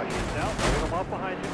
Caution out. Wheel them up behind you.